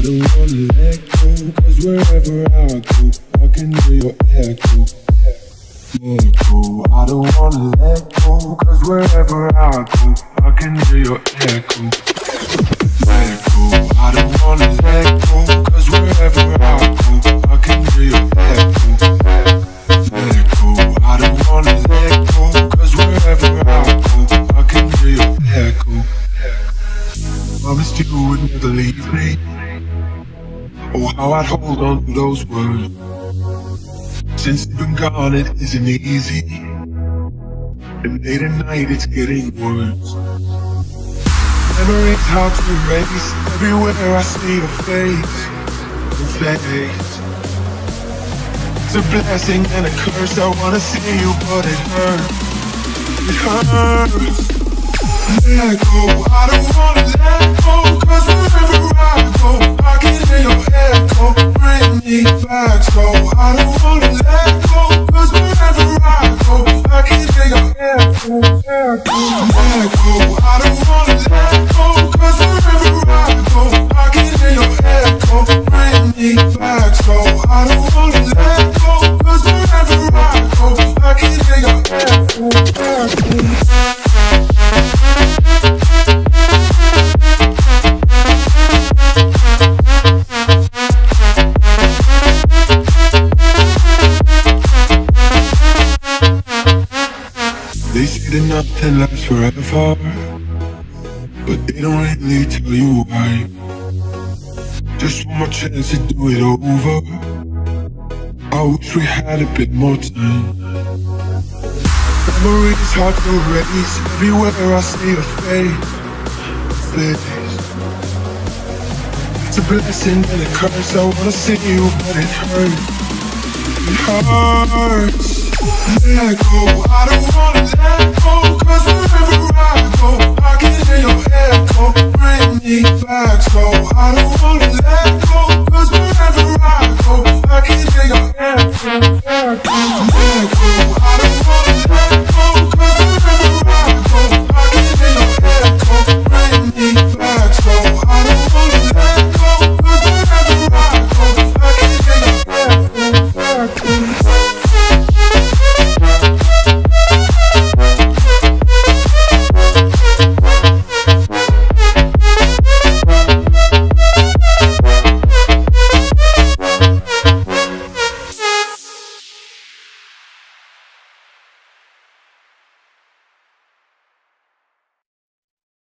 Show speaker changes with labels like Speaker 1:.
Speaker 1: I don't wanna let go, cause wherever I go, I can hear your echo. Go, I don't wanna let go, cause wherever I go, I can hear your echo. Go, I don't wanna let go, wherever I go, I can hear your echo. Go, I don't wanna let go, wherever I go, I can hear your echo. Promised you would never leave me. Oh, how I'd hold on to those words. Since you've been gone, it isn't easy. And late at night, it's getting worse. Memories hard to erase. Everywhere I see your face, your face. It's a blessing and a curse. I wanna see you, but it hurts. It hurts. Let go. I don't wanna let go. Cause wherever I go, They say that nothing lasts forever, but they don't really tell you why. Just one more chance to do it over. I wish we had a bit more time. Memories hard to erase. Everywhere I see your face. It's a blessing and a curse. I wanna see you, but it hurts. It hurts. Let go. I don't wanna let me back. So I don't wanna let